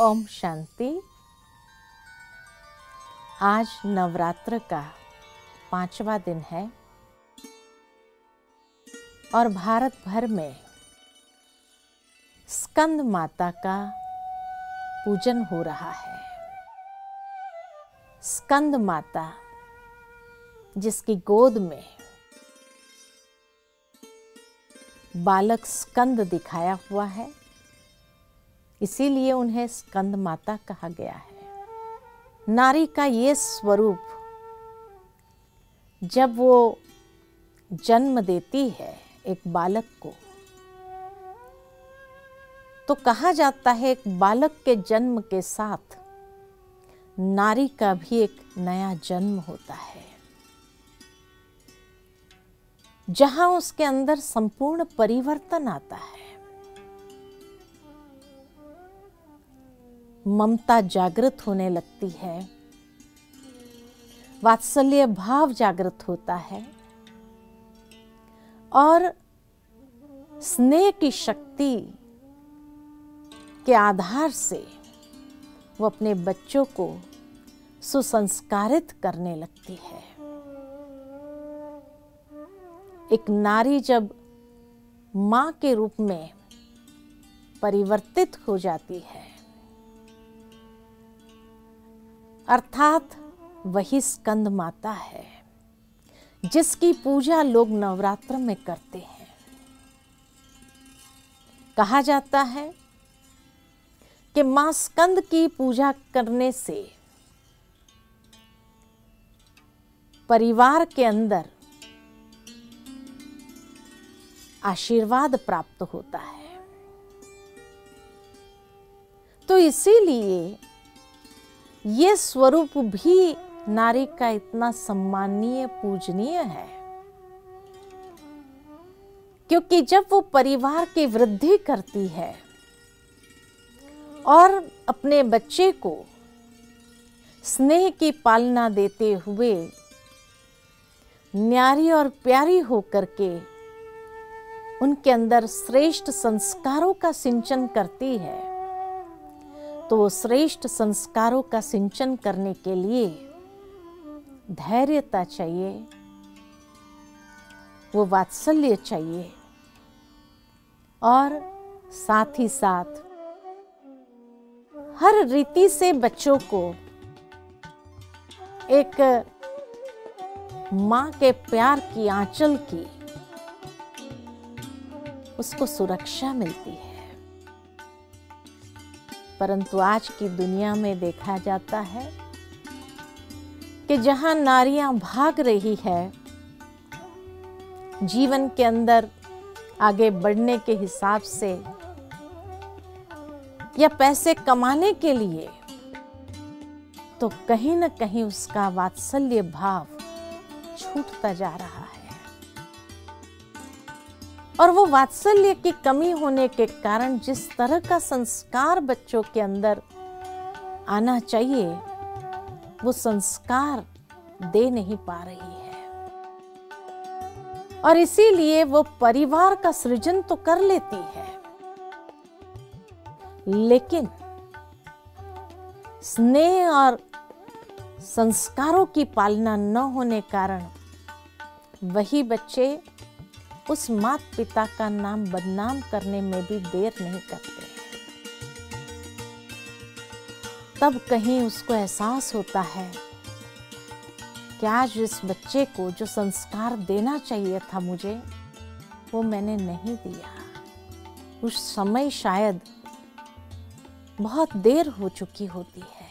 ओम शांति। आज नवरात्र का पांचवा दिन है और भारत भर में स्कंद माता का पूजन हो रहा है। स्कंद माता जिसकी गोद में बालक स्कंद दिखाया हुआ है। इसीलिए उन्हें स्कंद माता कहा गया है। नारी का ये स्वरूप जब वो जन्म देती है एक बालक को तो कहा जाता है एक बालक के जन्म के साथ नारी का भी एक नया जन्म होता है। जहाँ उसके अंदर संपूर्ण परिवर्तन आता है। ममता जागृत होने लगती है। वात्सल्य भाव जागृत होता है। और स्नेह की शक्ति के आधार से वो अपने बच्चों को सुसंस्कारित करने लगती है। एक नारी जब माँ के रूप में परिवर्तित हो जाती है, अर्थात वही स्कंद माता है, जिसकी पूजा लोग नवरात्र में करते हैं। कहा जाता है कि माँ स्कंद की पूजा करने से परिवार के अंदर आशीर्वाद प्राप्त होता है। तो इसीलिए ये स्वरूप भी नारी का इतना सम्मानीय पूजनीय है। क्योंकि जब वो परिवार की वृद्धि करती है और अपने बच्चे को स्नेह की पालना देते हुए न्यारी और प्यारी होकर के उनके अंदर श्रेष्ठ संस्कारों का सिंचन करती है। तो श्रेष्ठ संस्कारों का सिंचन करने के लिए धैर्यता चाहिए, वो वात्सल्य चाहिए और साथ ही साथ हर रीति से बच्चों को एक माँ के प्यार की आंचल की उसको सुरक्षा मिलती है। परंतु आज की दुनिया में देखा जाता है कि जहाँ नारियाँ भाग रही है, जीवन के अंदर आगे बढ़ने के हिसाब से या पैसे कमाने के लिए तो कहीं ना कहीं उसका वात्सल्य भाव छूटता जा रहा है। और वो वात्सल्य की कमी होने के कारण जिस तरह का संस्कार बच्चों के अंदर आना चाहिए, वो संस्कार दे नहीं पा रही है। और इसीलिए वो परिवार का सृजन तो कर लेती है। लेकिन स्नेह और संस्कारों की पालना न होने कारण वही बच्चे उस मात पिता का नाम बदनाम करने में भी देर नहीं करते। तब कहीं उसको एहसास होता है कि आज इस बच्चे को जो संस्कार देना चाहिए था मुझे, वो मैंने नहीं दिया। उस समय शायद बहुत देर हो चुकी होती है।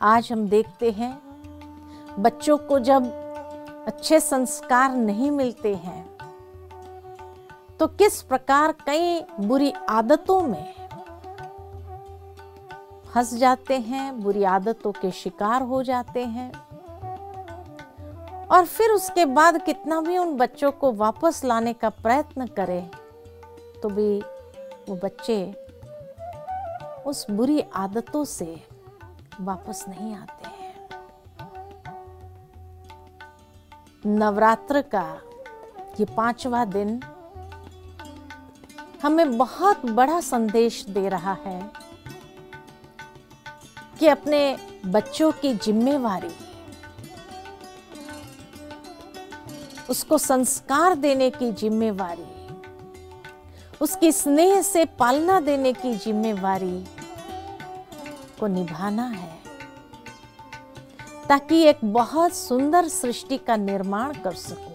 आज हम देखते हैं बच्चों को जब अच्छे संस्कार नहीं मिलते हैं तो किस प्रकार कई बुरी आदतों में फंस जाते हैं, बुरी आदतों के शिकार हो जाते हैं, और फिर उसके बाद कितना भी उन बच्चों को वापस लाने का प्रयत्न करें तो भी वो बच्चे उस बुरी आदतों से वापस नहीं आते। नवरात्र का ये पांचवा दिन हमें बहुत बड़ा संदेश दे रहा है कि अपने बच्चों की जिम्मेवारी, उसको संस्कार देने की जिम्मेवारी, उसकी स्नेह से पालना देने की जिम्मेवारी को निभाना है। ताकि एक बहुत सुंदर सृष्टि का निर्माण कर सकूँ।